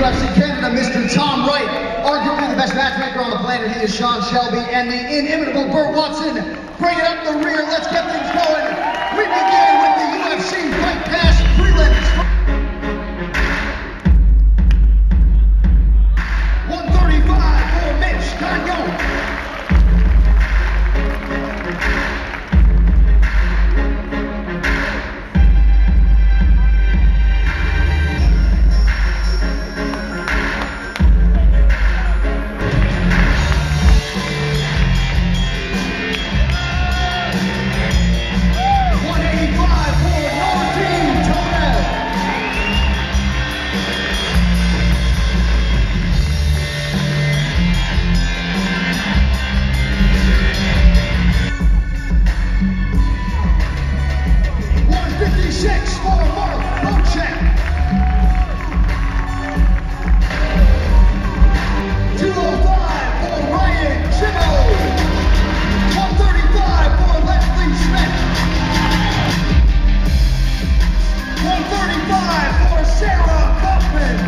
UFC Canada, Mr. Tom Wright. Arguably the best matchmaker on the planet, he is Sean Shelby, and the inimitable Burt Watson. Bring it up. Sarah Kaufman.